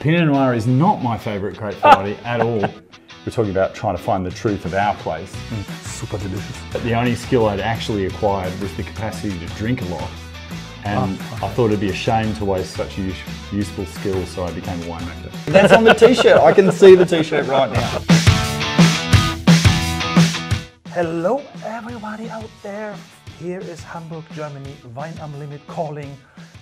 Pinot Noir is not my favourite grape oh. variety at all. We're talking about trying to find the truth of our place. Mm. Super delicious. But the only skill I'd actually acquired was the capacity to drink a lot. And oh, I thought it'd be a shame to waste such a use- useful skill, so I became a winemaker. That's on the t-shirt. I can see the t-shirt right now. Hello everybody out there. Here is Hamburg, Germany, Wein am Limit calling.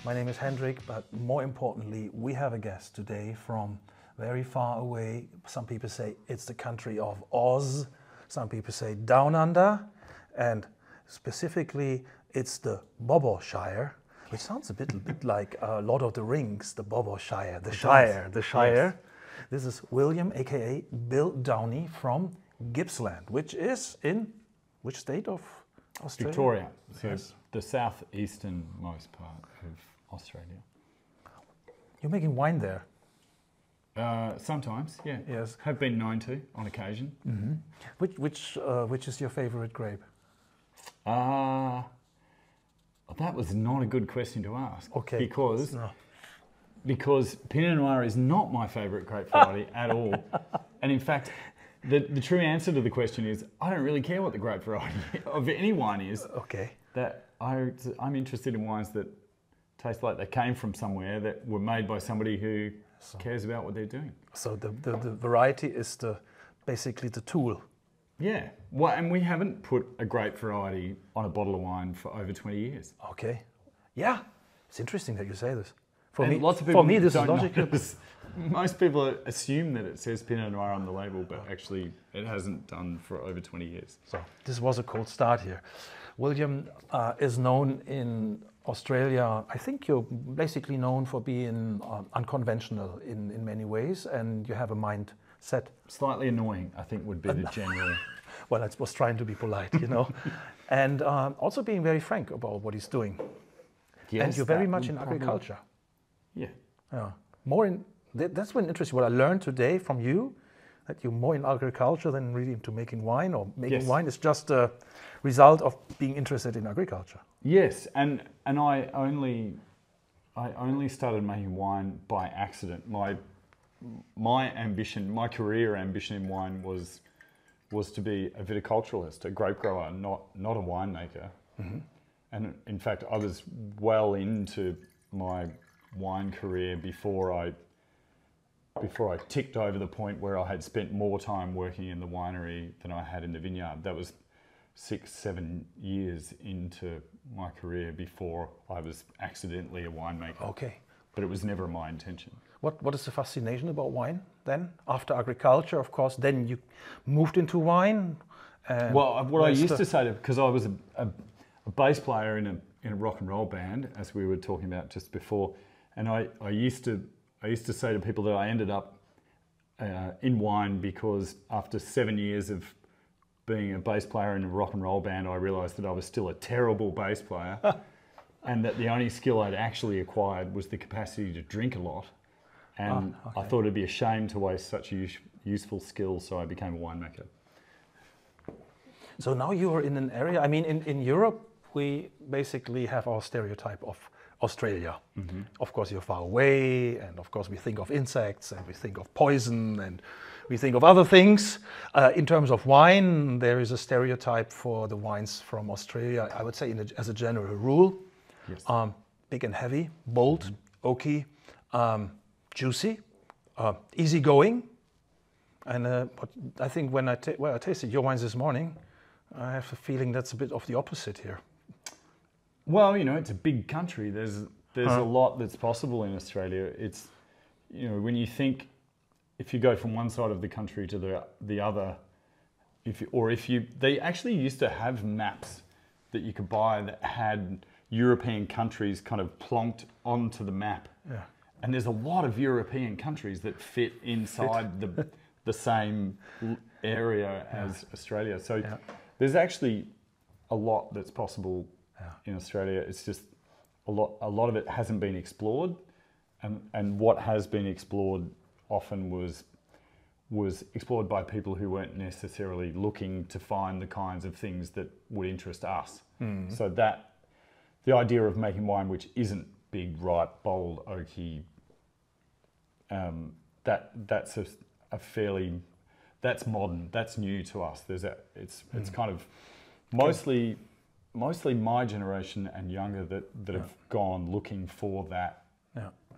My name is Hendrik, but more importantly, we have a guest today from very far away. Some people say it's the country of Oz. Some people say Down Under. And specifically, it's the Baw Baw Shire, which sounds a bit, bit like uh, Lord of the Rings, the Baw Baw Shire, the Shire, the Shire. This is William, aka Bill Downie from Gippsland, which is in which state of Australia? Victoria, so Yes. the southeasternmost part Australia. You're making wine there. Uh, sometimes, yeah. Yes. Have been known to on occasion. Which which uh, which is your favorite grape? Uh, that was not a good question to ask. Okay. Because No. because Pinot Noir is not my favourite grape variety at all. And in fact, the, the true answer to the question is I don't really care what the grape variety of any wine is. Okay. That I, I'm interested in wines that taste like they came from somewhere that were made by somebody who cares about what they're doing. So the, the, the variety is the basically the tool. Yeah. Well, and we haven't put a grape variety on a bottle of wine for over 20 years. Okay. Yeah. It's interesting that you say this. For And me, lots of people for me, this is logical. Most people assume that it says Pinot Noir on the label, but actually it hasn't done for over 20 years. So this was a cold start here. William uh, is known in Australia. I think you're basically known for being um, unconventional in, in many ways, and you have a mindset. Slightly annoying, I think, would be the general. Well, I was trying to be polite, you know, and um, also being very frank about what he's doing. Yes, and you're very much in probably- agriculture. Yeah. Yeah. More in that, that's interesting. What I learned today from you, that you're more in agriculture than really into making wine, or making Yes. wine is just a result of being interested in agriculture. Yes, and and I only I only started making wine by accident. My my ambition, my career ambition in wine was was to be a viticulturalist, a grape grower, not not a winemaker. Mm-hmm. And in fact, I was well into my wine career before I before I ticked over the point where I had spent more time working in the winery than I had in the vineyard. That was six, seven years into my career before I was accidentally a winemaker. Okay. But it was never my intention. What what is the fascination about wine then? After agriculture, of course, then you moved into wine. And Well, what I used to say to, because I was a, a, a bass player in a, in a rock and roll band, as we were talking about just before, and I, I used to I used to say to people that I ended up uh, in wine because after seven years of being a bass player in a rock and roll band, I realised that I was still a terrible bass player, and that the only skill I'd actually acquired was the capacity to drink a lot, and ah, I thought it'd be a shame to waste such a use, useful skill, so I became a winemaker. So now you are in an area. I mean, in, in Europe, we basically have our stereotype of Australia. Mm-hmm. Of course, you're far away, and of course, we think of insects, and we think of poison, and we think of other things. Uh, in terms of wine, there is a stereotype for the wines from Australia. I would say, in a, as a general rule, Yes. um, big and heavy, bold, oaky, um, juicy, uh, easygoing. And uh, I think when I, ta- well, I tasted your wines this morning, I have a feeling that's a bit of the opposite here. Well, you know, it's a big country. There's there's a lot that's possible in Australia. It's you know, when you think if you go from one side of the country to the the other, if you, or if you they actually used to have maps that you could buy that had European countries kind of plonked onto the map. Yeah. And there's a lot of European countries that fit inside the the same area as Australia. So Yeah. there's actually a lot that's possible Yeah. in Australia. It's just a lot a lot of it hasn't been explored and and what has been explored often was was explored by people who weren't necessarily looking to find the kinds of things that would interest us. So that the idea of making wine which isn't big, ripe, bold, oaky, um, that that's a, a fairly that's modern. That's new to us. There's a it's it's kind of mostly mostly my generation and younger that that have gone looking for that Yeah.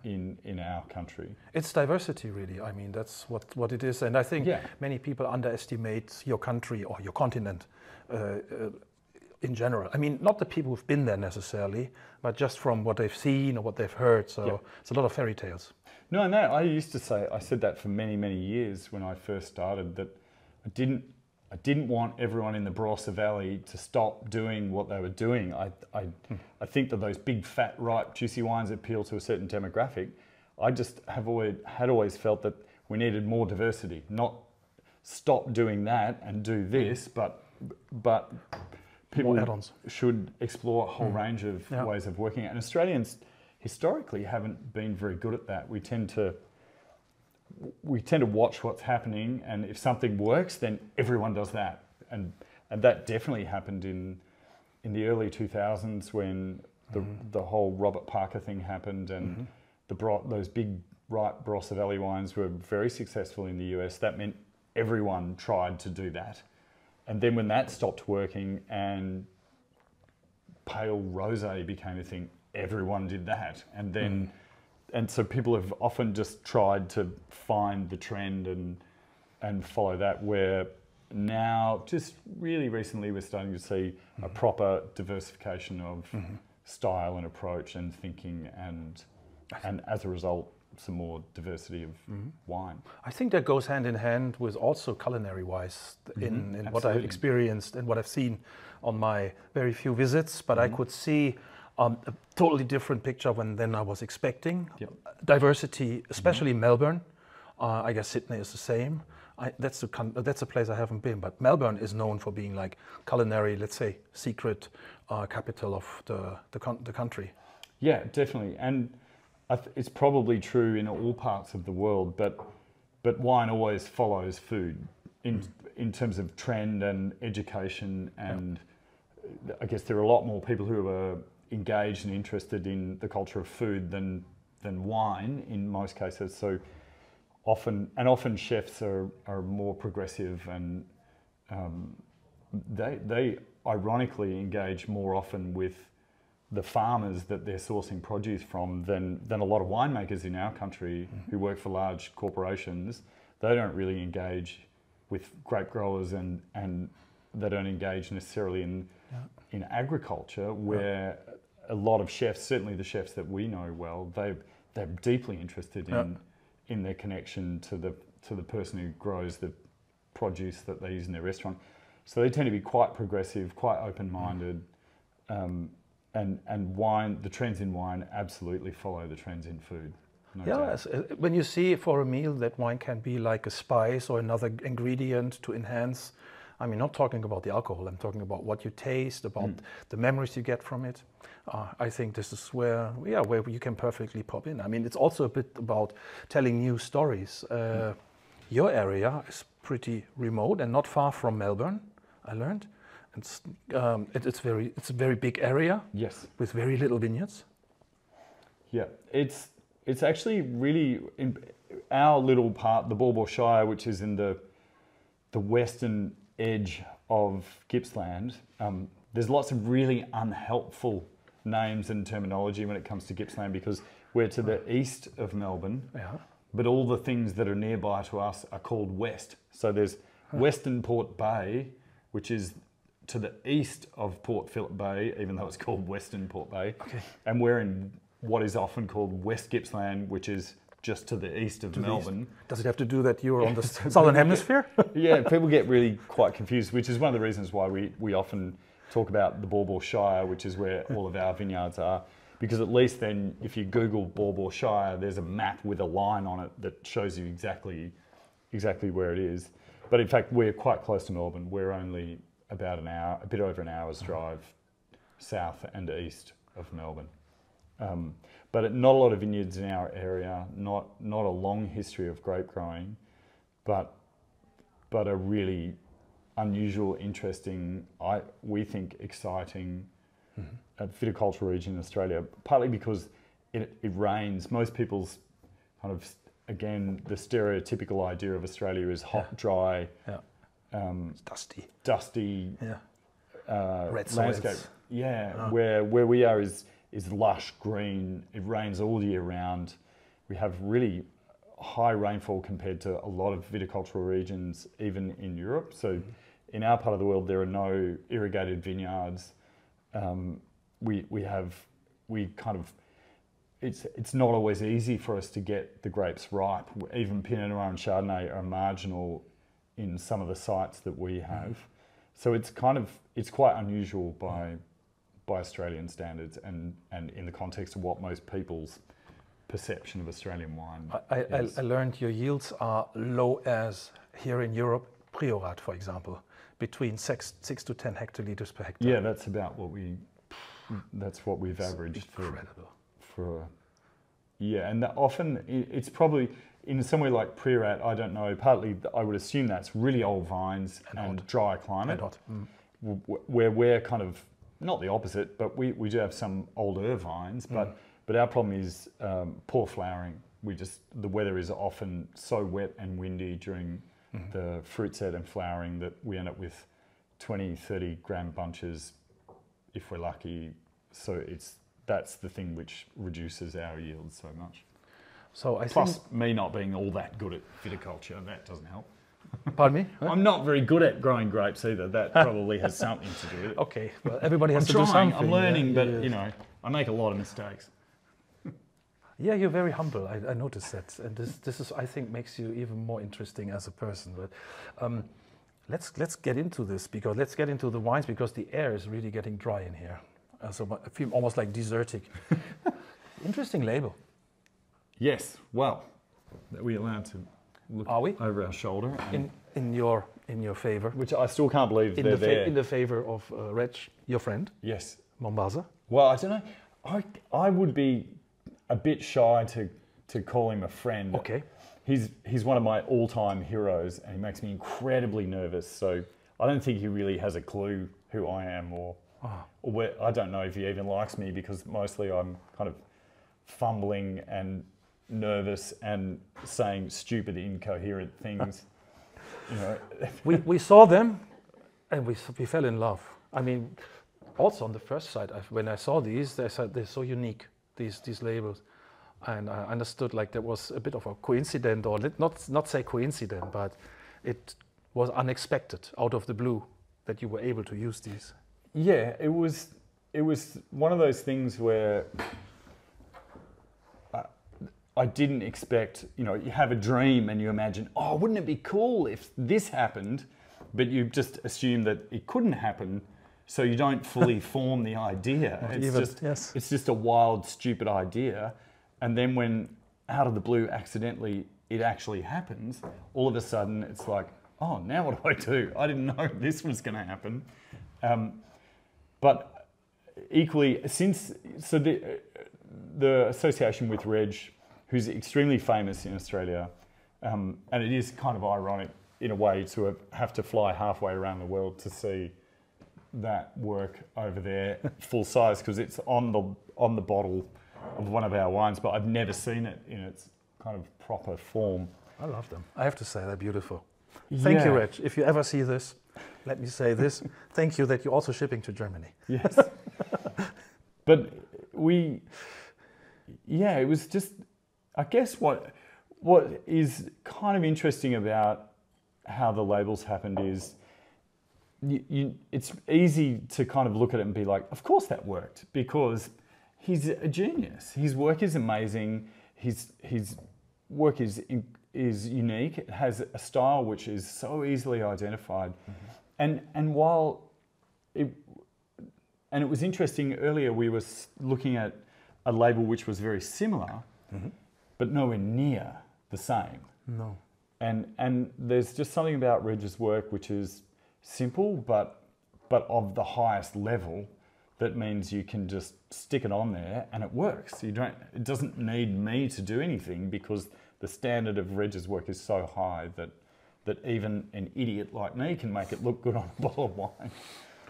In in our country. It's diversity, really. I mean, that's what, what it is. And I think Yeah. many people underestimate your country or your continent uh, uh, in general. I mean, not the people who've been there necessarily, but just from what they've seen or what they've heard. So Yeah. it's a lot of fairy tales. No, no. I used to say I said that for many, many years when I first started that I didn't I didn't want everyone in the Barossa Valley to stop doing what they were doing. I I, hmm. I think that those big, fat, ripe, juicy wines appeal to a certain demographic. I just have always had always felt that we needed more diversity, not stop doing that and do hmm. this, but but people should explore a whole hmm. range of Yeah. ways of working. And Australians historically haven't been very good at that. We tend to we tend to watch what's happening, and if something works, then everyone does that. And and that definitely happened in in the early 2000s when the mm-hmm. the whole Robert Parker thing happened, and mm-hmm. the bro- those big ripe Barossa Valley wines were very successful in the US. That meant everyone tried to do that. And then when that stopped working and pale rosé became a thing, everyone did that. And then, mm. And so people have often just tried to find the trend and and follow that. Where now, just really recently, we're starting to see a mm-hmm. proper diversification of mm-hmm. style and approach and thinking, and and as a result, some more diversity of mm-hmm. wine. I think that goes hand in hand with also culinary wise in, in what I've experienced and what I've seen on my very few visits. But I could see um, a totally different picture when, than I was expecting. Yep. Diversity, especially Melbourne. Uh, I guess Sydney is the same. I, that's the that's a place I haven't been, but Melbourne is known for being like culinary, let's say, secret uh, capital of the the, con- the country. Yeah, definitely, and I th- it's probably true in all parts of the world. But but wine always follows food in in terms of trend and education, and I guess there are a lot more people who are engaged and interested in the culture of food than than wine in most cases. So often and often chefs are, are more progressive and um, they they ironically engage more often with the farmers that they're sourcing produce from than than a lot of winemakers in our country who work for large corporations. They don't really engage with grape growers and and they don't engage necessarily in in agriculture where a lot of chefs, certainly the chefs that we know well, they they're deeply interested in Yeah. in their connection to the to the person who grows the produce that they use in their restaurant. So they tend to be quite progressive, quite open-minded, um, and and wine. The trends in wine absolutely follow the trends in food. No doubt. Yes, uh, when you see for a meal that wine can be like a spice or another ingredient to enhance. I mean, not talking about the alcohol. I'm talking about what you taste, about the memories you get from it. Uh, I think this is where, yeah, where you can perfectly pop in. I mean, it's also a bit about telling new stories. Uh, Your area is pretty remote and not far from Melbourne. I learned. It's um, it, it's very it's a very big area Yes. with very little vineyards. Yeah, it's it's actually really in our little part, the Baw Baw Shire, which is in the the western edge of Gippsland. Um, there's lots of really unhelpful names and terminology when it comes to Gippsland because we're to the east of Melbourne, Yeah. but all the things that are nearby to us are called west. So there's Western Port Bay, which is to the east of Port Phillip Bay, even though it's called Western Port Bay. Okay. And we're in what is often called West Gippsland, which is just to the east of east. Melbourne. Does it have to do that you're on the southern hemisphere? yeah, people get really quite confused, which is one of the reasons why we, we often talk about the Baw Baw Shire, which is where all of our vineyards are. Because at least then, if you Google Baw Baw Shire, there's a map with a line on it that shows you exactly exactly where it is. But in fact, we're quite close to Melbourne. We're only about an hour, a bit over an hour's drive south and east of Melbourne. Um, but not a lot of vineyards in our area, not not a long history of grape growing, but but a really unusual, interesting, I we think exciting uh, viticultural region in Australia. Partly because it, it rains. Most people's kind of again, the stereotypical idea of Australia is hot, Yeah. dry, Yeah. um, dusty. dusty Yeah. uh, Red landscape. Yeah, Ah. where where we are is is lush green. It rains all year round. We have really high rainfall compared to a lot of viticultural regions, even in Europe. So, mm-hmm. in our part of the world, there are no irrigated vineyards. Um, we we have we kind of it's it's not always easy for us to get the grapes ripe. Even mm-hmm. Pinot Noir and Chardonnay are marginal in some of the sites that we have. Mm-hmm. So it's kind of it's quite unusual by by Australian standards and and in the context of what most people's perception of Australian wine I, I, is. I learned your yields are low as here in Europe, Priorat, for example, between six, six to 10 hectoliters per hectare. yeah, that's about what we that's what we've averaged for Incredible. for yeah and that often it's probably in somewhere like Priorat I don't know partly I would assume that's really old vines And and, dry climate And hot. Mm. where we're kind of not the opposite but we, we do have some older vines but Mm. but our problem is um, poor flowering we just the weather is often so wet and windy during Mm-hmm. the fruit set and flowering that we end up with 20 30 gram bunches if we're lucky so it's that's the thing which reduces our yields so much So I plus me not being all that good at viticulture that doesn't help pardon me? Huh? i'm not very good at growing grapes either that probably has something to do with it Okay, well, everybody has I'm to do trying, something. I'm yeah, learning, but yeah. you know, I make a lot of mistakes. Yeah, you're very humble. I, I noticed that, and this, this is, I think, makes you even more interesting as a person. But um, let's let's get into this because let's get into the wines because the air is really getting dry in here. Uh, so I feel almost like desertic. interesting label. Yes. Well, that we allowed to look Are we? over our shoulder? in in your in your favor. which I still can't believe In they're the, there. in the favor of uh, Reg, your friend, yes. Mombassa. Well, I don't know. I I would be a bit shy to to call him a friend. Okay. He's he's one of my all-time heroes, and he makes me incredibly nervous. So I don't think he really has a clue who I am, or Ah. or where, I don't know if he even likes me because mostly I'm kind of fumbling and nervous and saying stupid, incoherent things. you know, we, we saw them and we, we fell in love. I mean, also on the first side, I, when I saw these, they said they're so unique, these, these labels. And I understood like there was a bit of a coincidence, or not, not say coincidence, but it was unexpected out of the blue that you were able to use these. Yeah, it was it was one of those things where I didn't expect. You know, you have a dream and you imagine, oh, wouldn't it be cool if this happened? But you just assume that it couldn't happen, so you don't fully form the idea. It's even- just yes. it's just a wild, stupid idea, and then when out of the blue, accidentally, it actually happens. All of a sudden, it's like, oh, now what do I do? I didn't know this was going to happen. Um, but equally, since so the the association with Reg, who's extremely famous in Australia, um, and it is kind of ironic in a way to have- to fly halfway around the world to see that work over there full size because it's on the on the bottle of one of our wines, but I've never seen it in its kind of proper form. I love them. I have to say, they're beautiful. Thank you, Yeah. Reg. If you ever see this, let me say this. Thank you that you're also shipping to Germany. Yes. but we, yeah, it was just, I guess what what is kind of interesting about how the labels happened is you, you, it's easy to kind of look at it and be like, of course that worked because he's a genius. His work is amazing. His his work is is unique. It has a style which is so easily identified, mm-hmm. and and while it and it was interesting earlier we were looking at a label which was very similar, mm-hmm. But nowhere near the same. No. And and there's just something about Reg's work which is simple but but of the highest level that means you can just stick it on there and it works. You don't it doesn't need me to do anything because the standard of Reg's work is so high that that even an idiot like me can make it look good on a bottle of wine.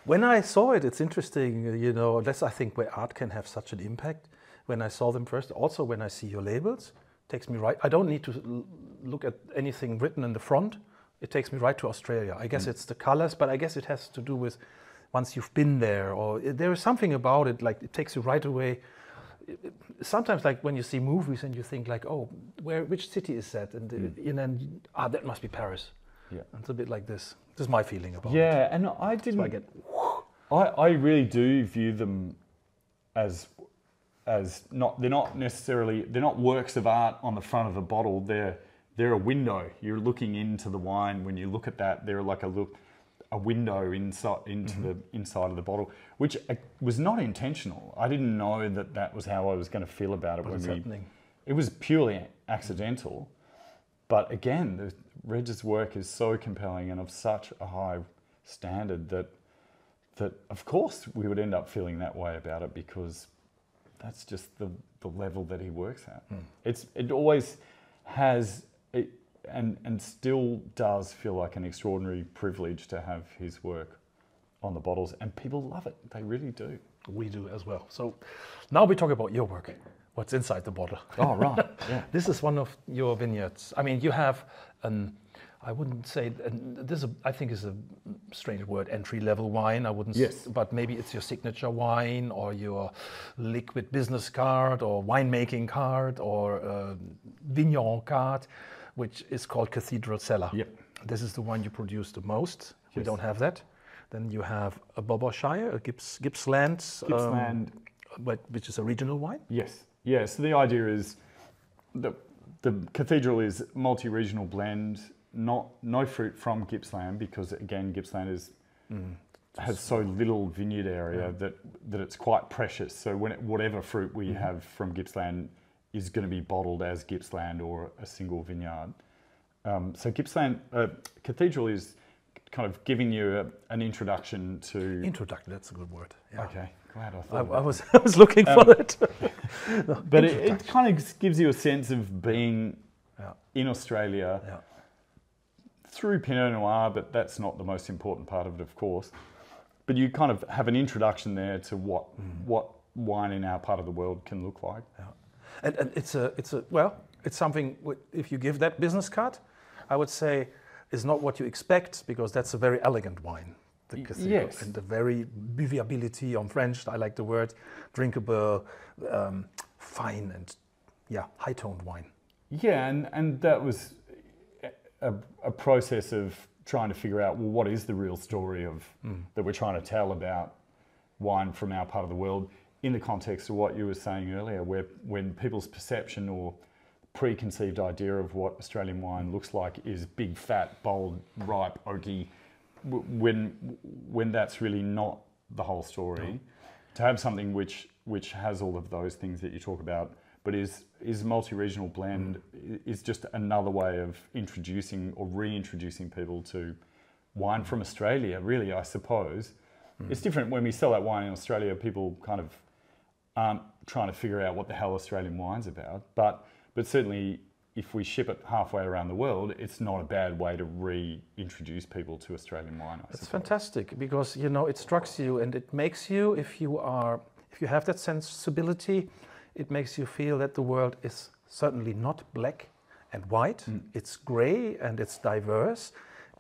When I saw it, it's interesting, you know, that's I think where art can have such an impact. When I saw them first, also when I see your labels, takes me right. I don't need to l- look at anything written in the front. It takes me right to Australia. I guess it's the colors, but I guess it has to do with once you've been there, or i- there is something about it. Like it takes you right away. I- Sometimes, like when you see movies and you think, like, oh, where, which city is that? And, uh, and then, ah, that must be Paris. Yeah. It's a bit like this. This is my feeling about it. Yeah, and I didn't. I get I, I really do view them as as not they're not necessarily they're not works of art on the front of a bottle. They're they're a window. You're looking into the wine when you look at that. They're like a look a window inside into the inside of the bottle, which uh, was not intentional. I didn't know that that was how I was going to feel about it when is we. happening. It was purely accidental, but again, the Reg's work is so compelling and of such a high standard that that of course we would end up feeling that way about it because that's just the, the level that he works at. Hmm. It's it always has it and and still does feel like an extraordinary privilege to have his work on the bottles and people love it. They really do. We do as well. So now we talk about your work. What's inside the bottle? Oh right. Yeah. This is one of your vineyards. I mean, you have an. I wouldn't say this. Is, I think is a strange word, entry level wine. I wouldn't. Yes. But maybe it's your signature wine or your liquid business card or winemaking card or uh, vigneron card, which is called Cathedral Cellar. Yep. This is the one you produce the most. We don't have that. Then you have a Baw Baw Shire, a Gips, Gippsland, um, Gippsland but which is a regional wine. Yes. Yeah. So the idea is the the cathedral is multi-regional blend, not no fruit from Gippsland because again Gippsland is has so little vineyard area that that it's quite precious. So when it, whatever fruit we have from Gippsland is going to be bottled as Gippsland or a single vineyard. Um, so Gippsland uh, Cathedral is kind of giving you a, an introduction to. Introduction, that's a good word. Yeah. Okay, glad I I, thought. of I was I was looking for that. But it, it kind of gives you a sense of being Yeah. in Australia Yeah. Through Pinot Noir, but that's not the most important part of it, of course. But you kind of have an introduction there to what what wine in our part of the world can look like. Yeah. And, and it's a it's a well, it's something. If you give that business card, I would say is not what you expect because that's a very elegant wine. The Cathedral. yes. And the very buvability on French. I like the word drinkable, um, fine and yeah, high toned wine. Yeah, and, and that was a, a process of trying to figure out well, what is the real story of hmm. that we're trying to tell about wine from our part of the world in the context of what you were saying earlier, where when people's perception or preconceived idea of what Australian wine looks like is big, fat, bold, ripe, oaky, when when that's really not the whole story. To have something which which has all of those things that you talk about, but is is multi-regional blend mm. i- is just another way of introducing or reintroducing people to wine mm. from Australia. Really, I suppose mm. it's different when we sell that wine in Australia. People kind of aren't trying to figure out what the hell Australian wine's about. But but certainly, if we ship it halfway around the world, it's not a bad way to reintroduce people to Australian wine. I It's suppose. fantastic because you know it strikes you and it makes you if you are if you have that sensibility, it makes you feel that the world is certainly not black and white. It's gray and it's diverse,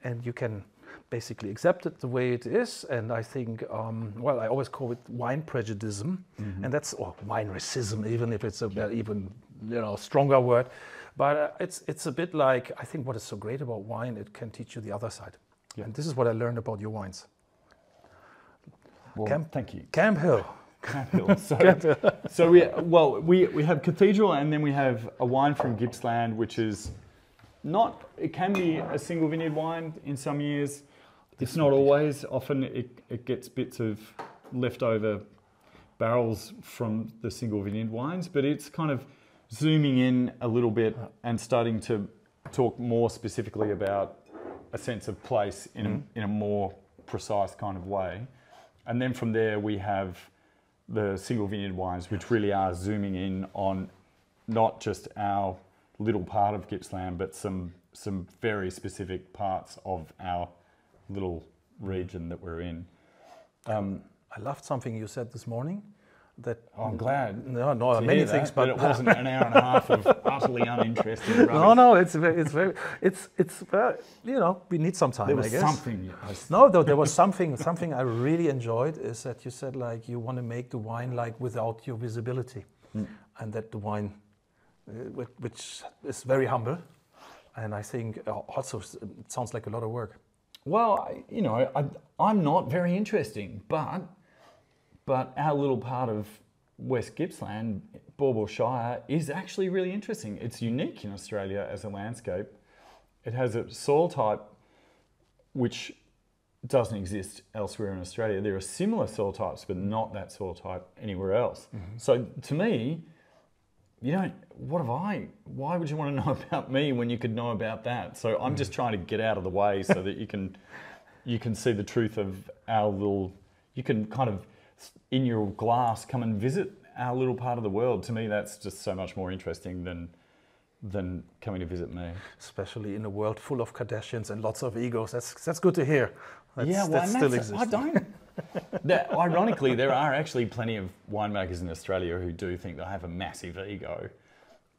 and you can basically accept it the way it is. And I think, um, well, I always call it wine prejudice, and that's or wine racism, even if it's a bit even you know stronger word. But uh, it's it's a bit like I think what is so great about wine, it can teach you the other side. Yeah. And this is what I learned about your wines. Well, Camp- thank you. Camp Hill. Hill. So, so we well we we have Cathedral and then we have a wine from Gippsland, which is not. It can be a single vineyard wine in some years. It's not always. Often it, it gets bits of leftover barrels from the single vineyard wines, but it's kind of zooming in a little bit and starting to talk more specifically about a sense of place in, a, mm. in a more precise kind of way. And then from there, we have the single vineyard wines, which really are zooming in on not just our little part of Gippsland, but some some very specific parts of our little region that we're in. Um, I loved something you said this morning. That Oh, I'm glad. no, no, many things, that, but it wasn't an hour and a half of utterly uninteresting rubbish. no, no, it's very, it's very, it's it's uh, you know we need some time. There I was guess. something. I s- No, though there was something something I really enjoyed is that you said like you want to make the wine like without your visibility, Mm. and that the wine, uh, which is very humble, and I think uh, also sounds like a lot of work. Well, you know, I, I'm not very interesting, but but our little part of West Gippsland, Baw Baw Shire, is actually really interesting. It's unique in Australia as a landscape. It has a soil type which doesn't exist elsewhere in Australia. There are similar soil types, but not that soil type anywhere else. Mm-hmm. So to me, you don't what have i why would you want to know about me when you could know about that so i'm mm. just trying to get out of the way so that you can you can see the truth of our little you can kind of in your glass come and visit our little part of the world to me that's just so much more interesting than than coming to visit me especially in a world full of Kardashians and lots of egos. That's that's good to hear. That's, yeah, well, that still exists. I don't. that, ironically, there are actually plenty of winemakers in Australia who do think they have a massive ego,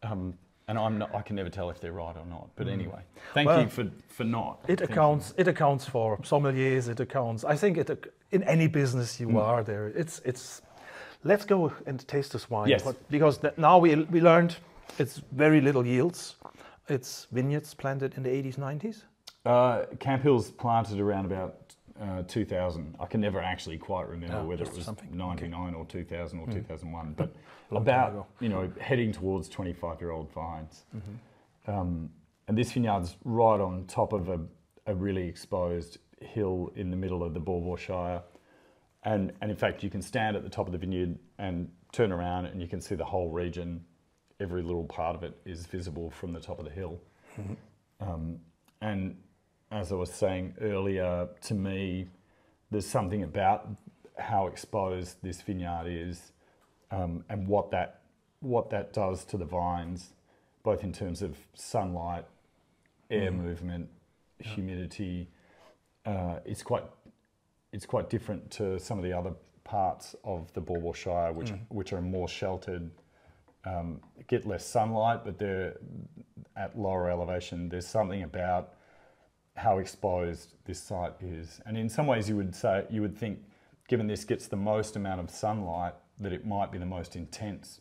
um, and I'm not. I can never tell if they're right or not. But anyway, thank Mm. Well, you for for not. It thinking. accounts. It accounts for sommeliers. It accounts. I think it in any business Mm. you are there. It's it's. Let's go and taste this wine. Yes. But- because that now we we learned it's very little yields. It's vineyards planted in the 80s, 90s. Uh, Camp Hill's planted around about uh, 2000. I can never actually quite remember Oh, whether it was something. 99 or 2000 or 2001, but about you know heading towards 25 year old vines. Mm-hmm. Um, and this vineyard's right on top of a, a really exposed hill in the middle of the Baw Baw Shire. And, and in fact, you can stand at the top of the vineyard and turn around and you can see the whole region. Every little part of it is visible from the top of the hill. Um, and as I was saying earlier, to me, there's something about how exposed this vineyard is um, and what that, what that does to the vines, both in terms of sunlight, air movement, humidity. Uh, it's quite it's quite different to some of the other parts of the Baw Baw Shire, which which are more sheltered, um, get less sunlight, but they're at lower elevation. There's something about how exposed this site is, and in some ways, you would say you would think, given this gets the most amount of sunlight, that it might be the most intense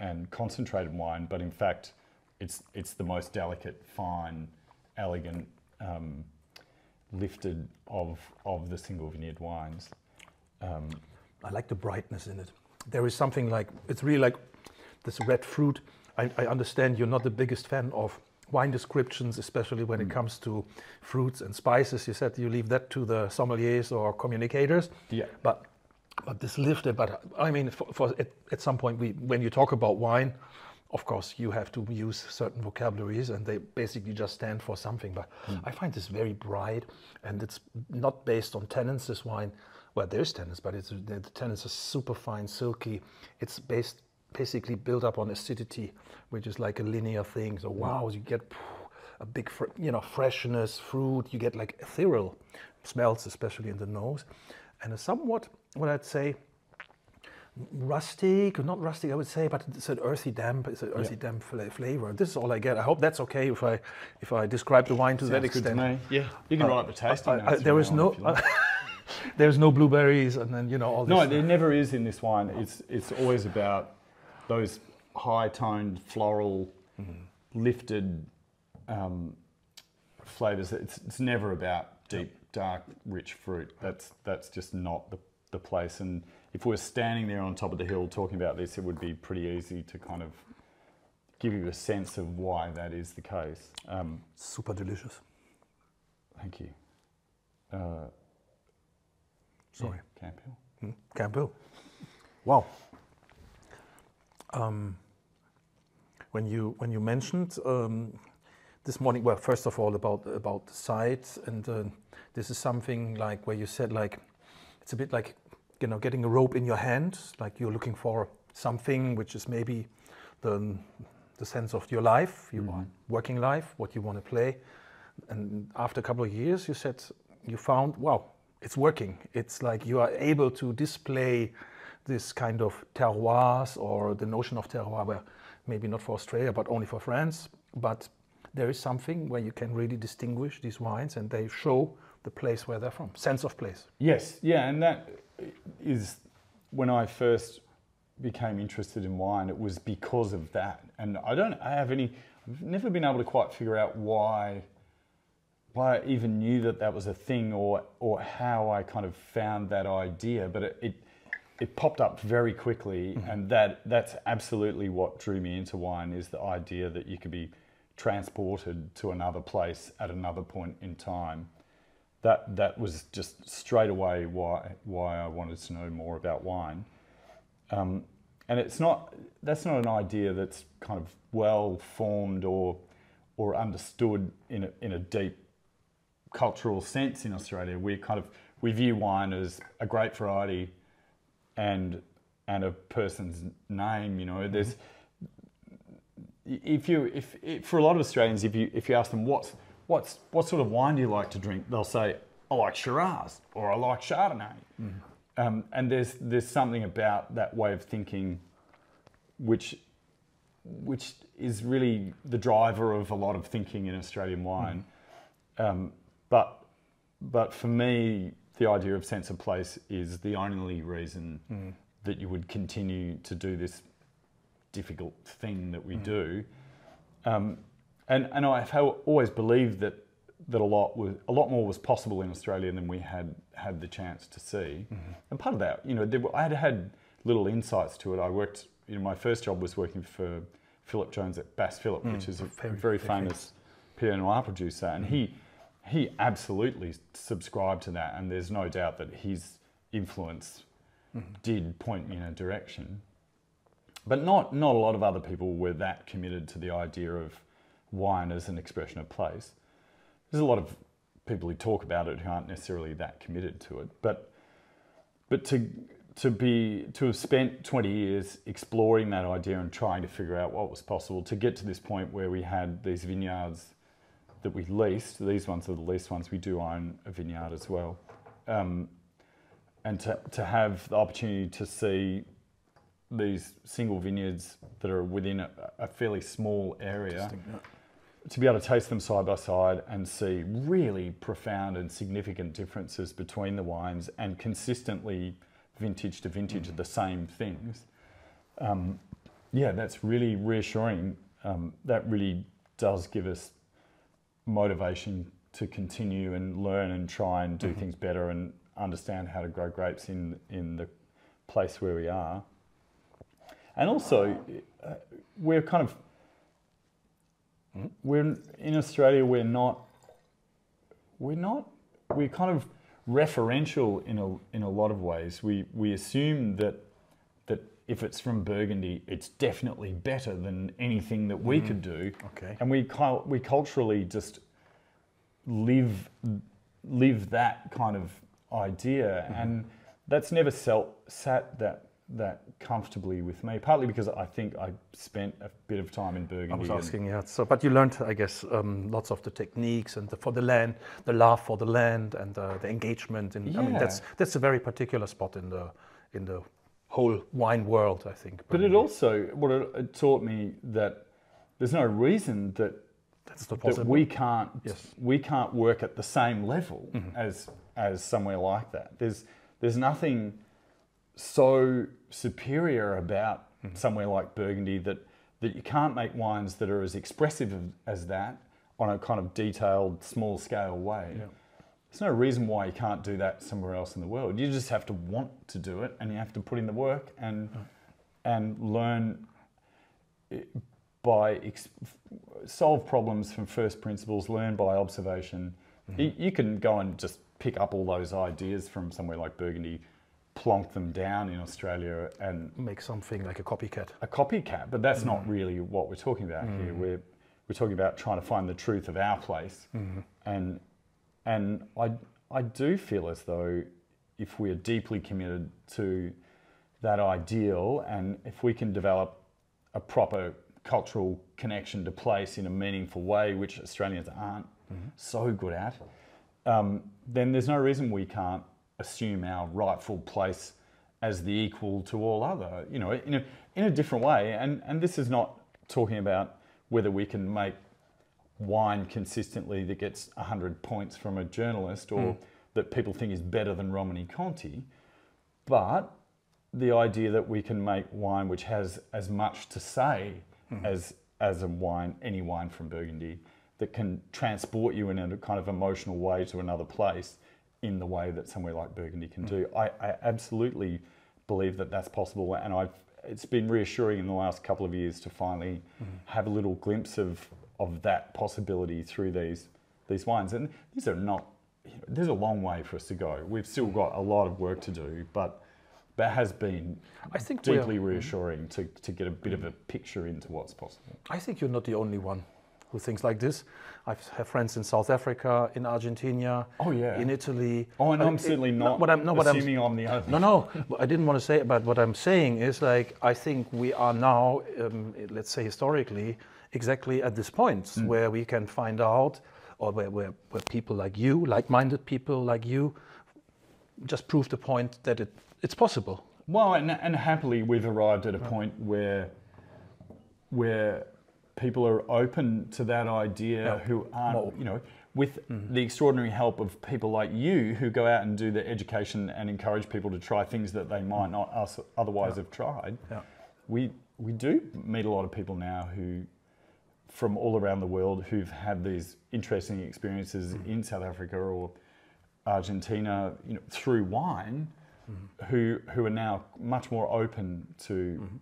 and concentrated wine, but in fact, it's it's the most delicate, fine, elegant, um, lifted of of the single vineyard wines. Um, I like the brightness in it. There is something like it's really like this red fruit. I, I understand you're not the biggest fan of wine descriptions, especially when it comes to fruits and spices. You said you leave that to the sommeliers or communicators. Yeah. But but this lifted. But I mean, for, for at, at some point, we when you talk about wine, of course you have to use certain vocabularies, and they basically just stand for something. But hmm. I find this very bright, and it's not based on tannins. This wine, well, there's tannins, but it's the, tannins are super fine, silky. It's based basically built up on acidity, which is like a linear thing. So hmm. wow, you get a big, fr- you know, freshness, fruit. You get like ethereal smells, especially in the nose, and a somewhat, what I'd say, rustic, not rustic, I would say, but it's an earthy damp. It's an earthy Yeah. damp fla- flavor. This is all I get. I hope that's okay if I if I describe the wine to that sounds good extent. to. Yeah, you can Uh, write the tasting I- I- notes. there is no. like. there's no blueberries, and then you know all this. No, there never is in this wine. It's it's always about those high toned, floral, lifted um, flavors. It's it's never about deep, dark, rich fruit. That's that's just not the the place. And if we we're standing there on top of the hill talking about this, it would be pretty easy to kind of give you a sense of why that is the case. Um, super delicious. thank you. Uh, Sorry. yeah, Camp Hill. Hmm? Campbell. Wow. Um, when you when you mentioned um, this morning, well, first of all about about the site, and uh, this is something like where you said like it's a bit like you know getting a rope in your hand, like you're looking for something which is maybe the the sense of your life, your mm-hmm. working life, what you want to play, and after a couple of years, you said you found wow, it's working. It's like you are able to display this kind of terroirs or the notion of terroir, where maybe not for Australia, but only for France. But there is something where you can really distinguish these wines and they show the place where they're from, sense of place. Yes, yeah, and that is when I first became interested in wine, it was because of that. And I don't I have any, I've never been able to quite figure out why why I even knew that that was a thing or or how I kind of found that idea, but it it, it popped up very quickly, mm-hmm. and that that's absolutely what drew me into wine is the idea that you could be transported to another place at another point in time. That that was just straight away why why I wanted to know more about wine. Um, and it's not that's not an idea that's kind of well formed or or understood in a, in a deep cultural sense in Australia. We kind of we view wine as a great variety and and a person's name. You know, mm-hmm. there's if you if, if, for a lot of Australians, if you if you ask them what's what's what sort of wine do you like to drink, they'll say I like Shiraz or I like Chardonnay. Mm-hmm. Um, and there's there's something about that way of thinking, which which is really the driver of a lot of thinking in Australian wine. Mm. Um, but but for me, the idea of sense of place is the only reason mm. that you would continue to do this difficult thing that we mm. do. Um, and and I've always believed that that a lot was a lot more was possible in Australia than we had had the chance to see. Mm-hmm. And part of that, you know, there, I had had little insights to it. I worked, you know, my first job was working for Philip Jones at Bass Phillip, mm, which is a very, very famous Pinot Noir producer, and mm-hmm. he he absolutely subscribed to that, and there's no doubt that his influence mm-hmm. did point me in a direction. But not, not a lot of other people were that committed to the idea of wine as an expression of place. There's a lot of people who talk about it who aren't necessarily that committed to it. But, but to, to, be, to have spent 20 years exploring that idea and trying to figure out what was possible, to get to this point where we had these vineyards that we leased. These ones are the leased ones. We do own a vineyard as well. Um, and to, to have the opportunity to see these single vineyards that are within a, a fairly small area, to be able to taste them side by side and see really profound and significant differences between the wines and consistently vintage to vintage mm. the same things. Um, yeah, that's really reassuring. Um, that really does give us motivation to continue and learn and try and do mm-hmm. things better and understand how to grow grapes in in the place where we are. And also, uh, we're kind of. We're in Australia. We're not we're not we're kind of referential in a in a lot of ways. We we assume that that if it's from Burgundy, it's definitely better than anything that we mm. could do. Okay. And we we culturally just live live that kind of idea, mm-hmm. and that's never sat that that comfortably with me. Partly because I think I spent a bit of time in Burgundy. I was asking, yeah. So, but you learned, I guess, um, lots of the techniques and the, for the land, the love for the land, and uh, the engagement. In, yeah. I mean, that's that's a very particular spot in the in the whole wine world, I think. But it also, what it, it taught me that there's no reason that that we can't yes. we can't work at the same level mm-hmm. as as somewhere like that. There's there's nothing so superior about mm-hmm. somewhere like Burgundy that that you can't make wines that are as expressive as that on a kind of detailed small scale way. Yeah. There's no reason why you can't do that somewhere else in the world. You just have to want to do it, and you have to put in the work and and learn by ex- solve problems from first principles, learn by observation. Mm-hmm. You, you, can go and just pick up all those ideas from somewhere like Burgundy, plonk them down in Australia, and make something like a copycat. A copycat, but that's mm-hmm. not really what we're talking about mm-hmm. here. We're we're talking about trying to find the truth of our place, mm-hmm. and and I, I do feel as though if we're deeply committed to that ideal and if we can develop a proper cultural connection to place in a meaningful way, which Australians aren't mm-hmm. so good at, um, then there's no reason we can't assume our rightful place as the equal to all other, you know, in a, in a different way. And, and this is not talking about whether we can make wine consistently that gets 100 points from a journalist or mm. that people think is better than Romanée-Conti, but the idea that we can make wine which has as much to say mm. as, as a wine, any wine from Burgundy, that can transport you in a kind of emotional way to another place in the way that somewhere like Burgundy can mm. do. I, I, absolutely believe that that's possible, and I've it's been reassuring in the last couple of years to finally mm. have a little glimpse of of that possibility through these these wines. And these are not. You know, there's a long way for us to go. We've still got a lot of work to do, but that has been I think deeply reassuring to, to get a bit of a picture into what's possible. I think you're not the only one who thinks like this. I have friends in South Africa, in Argentina, oh, yeah. in Italy. Oh, and I'm certainly not what I'm, no, what assuming I'm, I'm the only. No, no, I didn't want to say it, but what I'm saying is like, I think we are now, um, let's say historically, exactly at this point mm. where we can find out, or where, where, where people like you, like-minded people like you, just prove the point that it, it's possible. Well, and, and happily we've arrived at a point where, where people are open to that idea yeah. who aren't, you know, with mm-hmm. the extraordinary help of people like you who go out and do the education and encourage people to try things that they might not otherwise yeah. have tried. Yeah. We we do meet a lot of people now who from all around the world who've had these interesting experiences mm-hmm. in South Africa or Argentina, you know, through wine, mm-hmm. who who are now much more open to mm-hmm.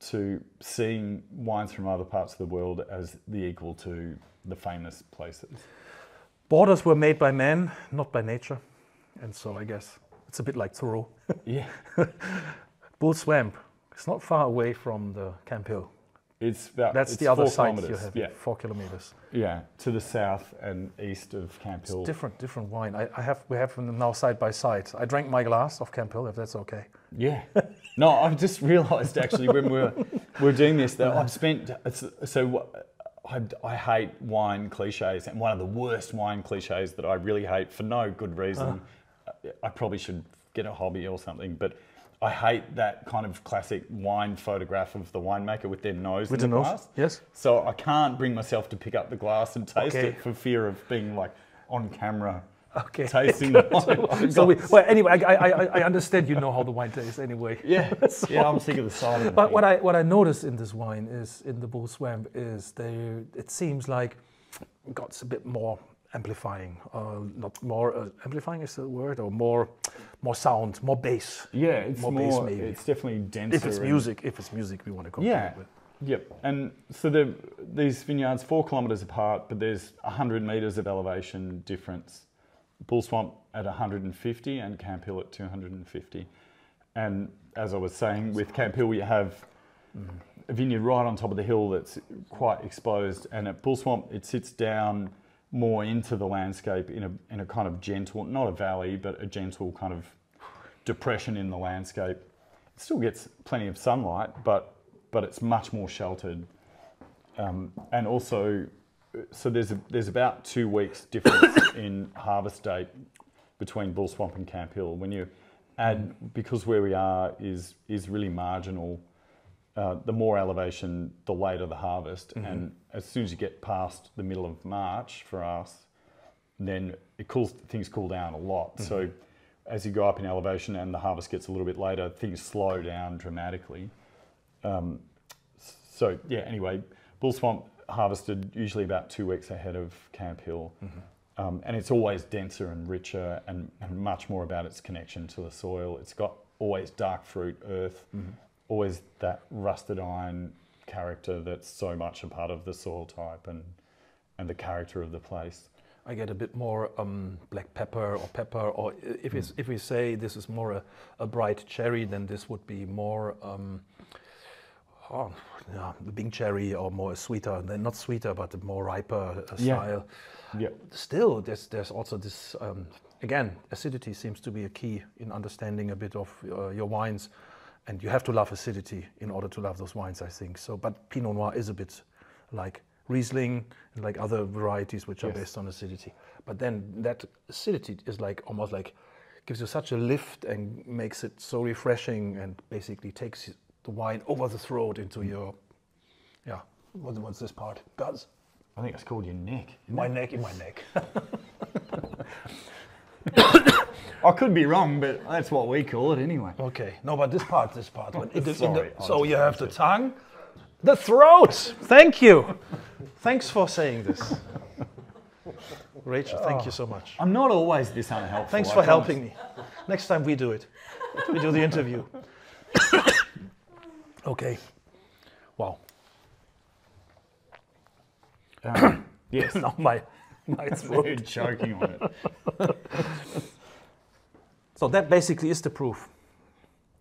To seeing wines from other parts of the world as the equal to the famous places. Borders were made by man, not by nature, and so I guess it's a bit like Thoreau. yeah. Bull Swamp. It's not far away from the Camp Hill. It's about that's it's the other side you have. Yeah. four kilometers. Yeah, to the south and east of Camp Hill. It's different, different wine. I, I, have we have them now side by side. I drank my glass of Camp Hill, if that's okay. Yeah. no, I've just realised actually when we're we're doing this that I've spent so. I, I, hate wine cliches, and one of the worst wine cliches that I really hate for no good reason. Uh. I probably should get a hobby or something, but I hate that kind of classic wine photograph of the winemaker with their nose with in the, the glass. Yes. So I can't bring myself to pick up the glass and taste okay. it for fear of being like on camera. Okay. Tasting the wine. so we, well, anyway, I, I, I understand you know how the wine tastes anyway. Yeah. so, yeah, I'm sick of the side. But what I what I noticed in this wine is in the Bull Swamp is they it seems like got a bit more amplifying, uh, not more uh, amplifying is the word, or more, more sound, more bass. Yeah, it's more, more bass maybe. It's definitely denser. If it's music, if it's music, we want to compare yeah. with. Yep, and so the, these vineyards four kilometres apart, but there's hundred metres of elevation difference. Bull Swamp at 150 and Camp Hill at 250. And as I was saying, with Camp Hill, we have mm. a vineyard right on top of the hill that's quite exposed, and at Bull Swamp, it sits down more into the landscape in a, in a kind of gentle, not a valley, but a gentle kind of depression in the landscape. It still gets plenty of sunlight, but, but it's much more sheltered. Um, and also, so there's, a, there's about two weeks difference in harvest date between Bull Swamp and Camp Hill. When you add, because where we are is, is really marginal, uh, the more elevation, the later the harvest. Mm-hmm. And as soon as you get past the middle of March for us, then it cools things cool down a lot. Mm-hmm. So as you go up in elevation and the harvest gets a little bit later, things slow down dramatically. Um, so yeah, anyway, Bull Swamp harvested usually about two weeks ahead of Camp Hill. Mm-hmm. Um, and it's always denser and richer and, and, much more about its connection to the soil. It's got always dark fruit, earth, mm-hmm always that rusted iron character that's so much a part of the soil type and and the character of the place. I get a bit more um, black pepper or pepper, or if, mm. if we say this is more a, a, bright cherry, then this would be more um, oh, yeah, the Bing cherry or more sweeter, then not sweeter, but more riper uh, style. Yeah. yeah. Still, there's there's also this um, again acidity seems to be a key in understanding a bit of uh, your wines and you have to love acidity in order to love those wines, I think. So, but Pinot Noir is a bit like Riesling and like other varieties which are yes. based on acidity. But then that acidity is like almost like gives you such a lift and makes it so refreshing and basically takes the wine over the throat into your, yeah, what, what's this part? Guts. I think it's called your neck. My neck in my neck. I could be wrong, but that's what we call it anyway. okay, no, but this part, this part. it is Sorry, the- so you have the tongue, the throat. Thank you. Thanks for saying this. Rachel, thank you so oh, much. I'm not always this unhelpful. Thanks for helping me. Next time we do it. We do the interview. okay. Wow. Um, yes, Now my my you're choking on it. So that basically is the proof.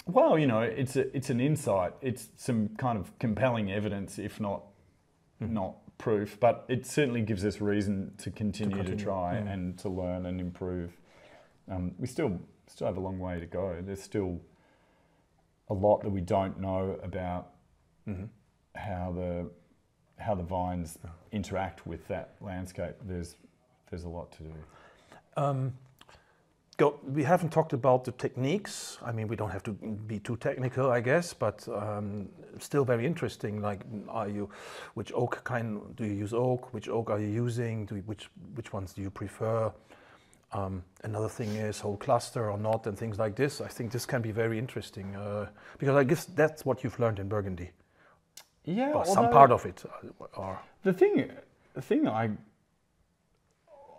Well, you know, it's a, it's an insight. It's some kind of compelling evidence, if not not proof, but it certainly gives us reason to continue to, continue, try and to learn and improve. Um, we still still have a long way to go. There's still a lot that we don't know about how the how the vines interact with that landscape. There's there's a lot to do. Um, go, we haven't talked about the techniques. I mean, we don't have to be too technical, I guess, but um, still very interesting. Like, are you, which oak kind do you use oak? Which oak are you using? Do you, which which ones do you prefer? Um, another thing is whole cluster or not, and things like this. I think this can be very interesting uh, because I guess that's what you've learned in Burgundy, Yeah, or some part of it. uh, Or The thing, the thing I,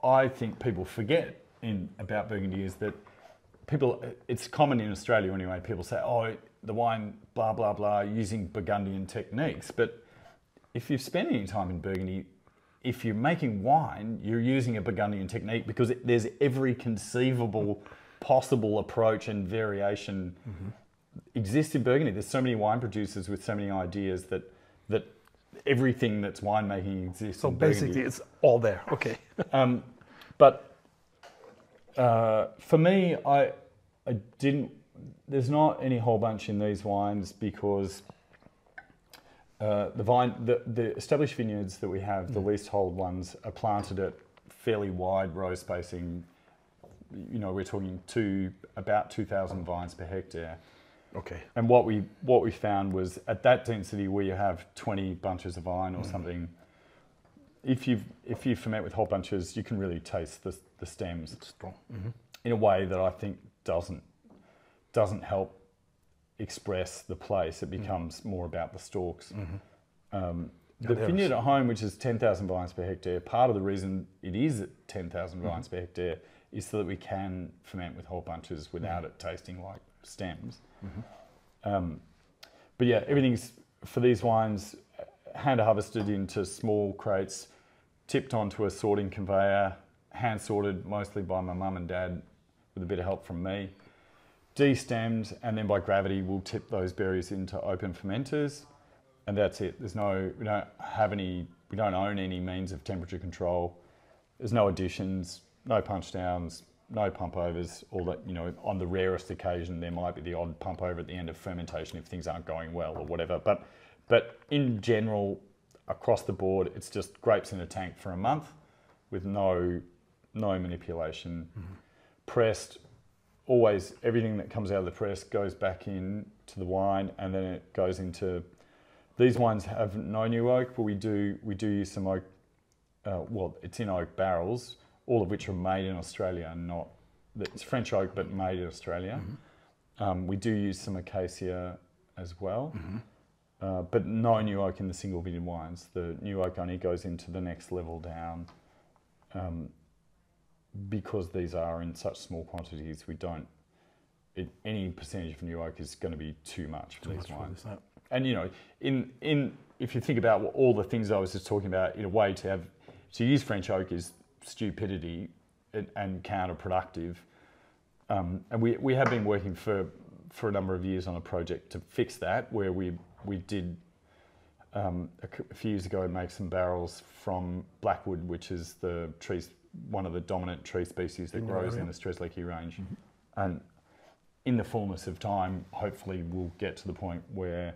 I think people forget in about Burgundy is that people. It's common in Australia anyway. People say, "Oh, the wine, blah blah blah," using Burgundian techniques. But if you've spent any time in Burgundy, if you're making wine, you're using a Burgundian technique because it, there's every conceivable possible approach and variation exists in Burgundy. There's so many wine producers with so many ideas that that everything that's winemaking exists. so in Burgundy. basically, it's all there. Okay. Um, but uh, for me, I I didn't. There's not any whole bunch in these wines because uh, the vine, the, the established vineyards that we have, the mm. leasehold ones, are planted at fairly wide row spacing. You know, we're talking two about 2,000 vines per hectare. Okay. And what we what we found was at that density where you have 20 bunches of vine or mm. something, if you if you ferment with whole bunches, you can really taste the, the stems Strong. Mm-hmm. in a way that I think doesn't doesn't help express the place. It mm. becomes more about the stalks. Mm-hmm. Um, the there vineyard at home, which is 10,000 vines per hectare, part of the reason it is at 10,000 vines mm-hmm. per hectare is so that we can ferment with whole bunches without mm-hmm. it tasting like stems. Um, but yeah, everything's for these wines hand harvested into small crates, tipped onto a sorting conveyor, hand sorted mostly by my mum and dad with a bit of help from me. Destemmed, and then by gravity, we'll tip those berries into open fermenters, and that's it. There's no, we don't have any, we don't own any means of temperature control. There's no additions, no punch downs, no pump overs. All that, you know, on the rarest occasion, there might be the odd pump over at the end of fermentation if things aren't going well or whatever. But, but in general, across the board, it's just grapes in a tank for a month with no, no manipulation. Mm-hmm. Pressed, always everything that comes out of the press goes back in to the wine, and then it goes into. These wines have no new oak, but we do we do use some oak. Uh, well, it's in oak barrels, all of which are made in Australia, and not it's French oak, but made in Australia. Um, we do use some acacia as well, uh, but no new oak in the single vineyard wines. The new oak only goes into the next level down. Um, because these are in such small quantities, we don't. It, any percentage of new oak is going to be too much for these wines. And you know, in in if you think about what, all the things I was just talking about, in a way to have to use French oak is stupidity and, and counterproductive. Um, and we, we have been working for for a number of years on a project to fix that, where we we did um, a few years ago make some barrels from blackwood, which is the trees one of the dominant tree species that In grows in the Strzelecki range, mm-hmm. and in the fullness of time, hopefully we'll get to the point where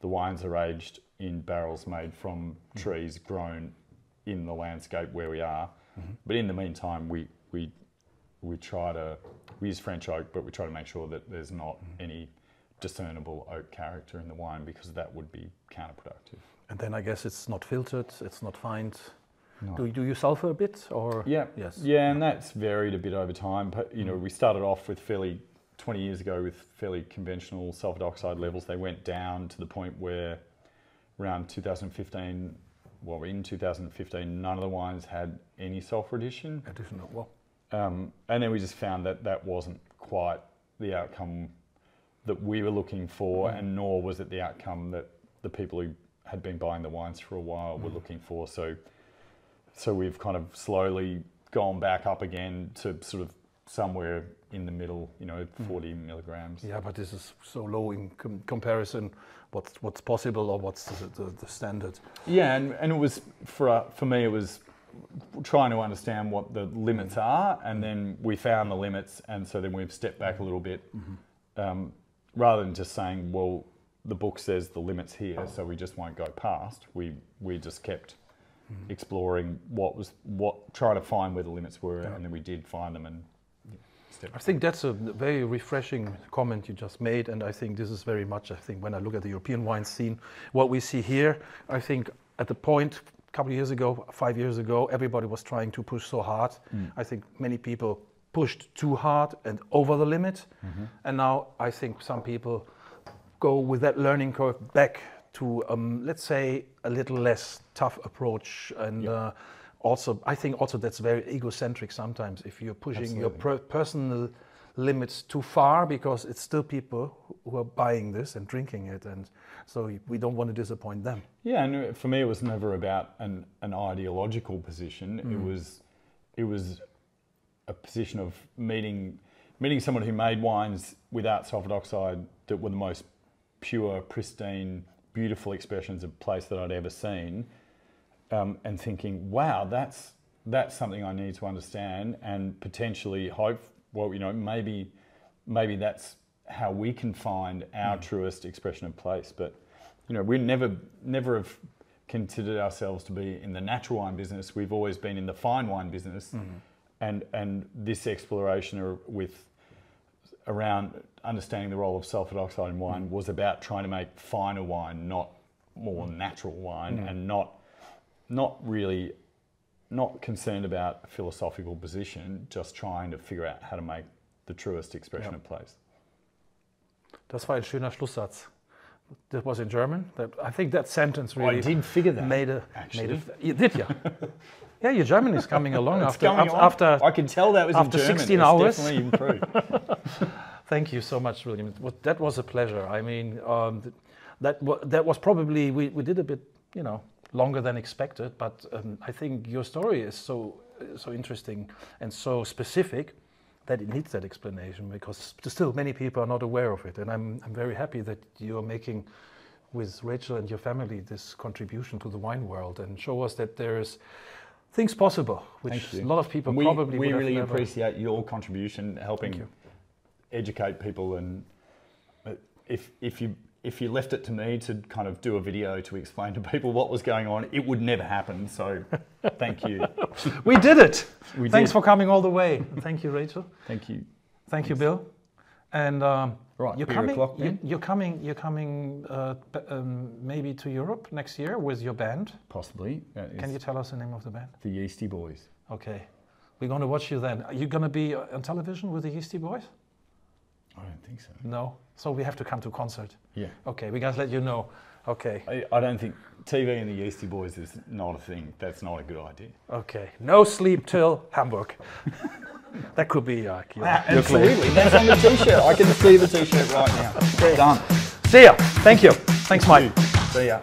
the wines are aged in barrels made from mm-hmm. trees grown in the landscape where we are. Mm-hmm. But in the meantime, we, we we try to we use French oak, but we try to make sure that there's not any discernible oak character in the wine because that would be counterproductive. And then I guess it's not filtered, it's not fined. No. Do, do you sulfur a bit or? Yeah. Yes. Yeah, and that's varied a bit over time. But you know, we started off with fairly 20 years ago with fairly conventional sulfur dioxide levels. They went down to the point where around 2015, well, in 2015, none of the wines had any sulfur addition. Additional. Well, Um, and then we just found that that wasn't quite the outcome that we were looking for, and nor was it the outcome that the people who had been buying the wines for a while were looking for. So, so we've kind of slowly gone back up again to sort of somewhere in the middle, you know, 40 milligrams. yeah, but this is so low in com- comparison. What's what's possible or what's the, the, the standard? Yeah, and, and it was for uh, for me it was trying to understand what the limits are, and then we found the limits, and so then we've stepped back a little bit, um, rather than just saying, well, the book says the limits here, so we just won't go past. We we just kept Mm. exploring what was what, trying to find where the limits were, and then we did find them and. I think that's a very refreshing comment you just made, and I think this is very much. I think when I look at the European wine scene, what we see here, I think at the point a couple of years ago, five years ago, everybody was trying to push so hard. Mm. I think many people pushed too hard and over the limit, mm-hmm. and now I think some people go with that learning curve back to, um, let's say, a little less tough approach and. Uh, also, I think also that's very egocentric sometimes if you're pushing your per- personal limits too far because it's still people who are buying this and drinking it, and so we don't want to disappoint them. Yeah, and for me, it was never about an, an ideological position. It was, it was a position of meeting, meeting someone who made wines without sulfur dioxide that were the most pure, pristine, beautiful expressions of place that I'd ever seen, um, and thinking, wow, that's that's something I need to understand and potentially hope. Well, you know, maybe maybe that's how we can find our truest expression of place. But you know, we never never have considered ourselves to be in the natural wine business. We've always been in the fine wine business, and and this exploration with around understanding the role of sulfur dioxide in mm. wine was about trying to make finer wine, not more mm. natural wine, mm. and not not really not concerned about a philosophical position, just trying to figure out how to make the truest expression Yeah. of place. Das war ein schöner Schlusssatz. That was in German. That, I think that sentence oh, really did figure that, made a actually. Made a, you did, yeah. yeah, your German is coming along after on. after I can tell that was after in German. 16 It's hours. definitely improved. Thank you so much, William. That was a pleasure. I mean, um, that that was probably we, we did a bit, you know, longer than expected. But um, I think your story is so so interesting and so specific that it needs that explanation because still many people are not aware of it. And I'm I'm very happy that you're making with Rachel and your family this contribution to the wine world and show us that there's things possible, which a lot of people we, probably we really never- appreciate your contribution helping you. educate people and uh, if if you if you left it to me to kind of do a video to explain to people what was going on it would never happen so thank you We did it. We Thanks did. for coming all the way. Thank you, Rachel. thank you Thank you, Bill. And um, Right, you're coming. o'clock You, you're coming. You're coming. Uh, um, maybe to Europe next year with your band. possibly uh, Can you tell us the name of the band? the yeasty boys Okay, we're going to watch you then. Are you going to be on television with the Yeasty Boys? i don't think so No. So we have to come to concert. yeah Okay, we guys let you know. Okay. I, I don't think tv and the yeasty boys is not a thing that's not a good idea Okay. No sleep till Hamburg. that could be uh, your, your absolutely that's on the t-shirt i can see the t-shirt right now done See ya. Thank you. Thanks, Mike. see ya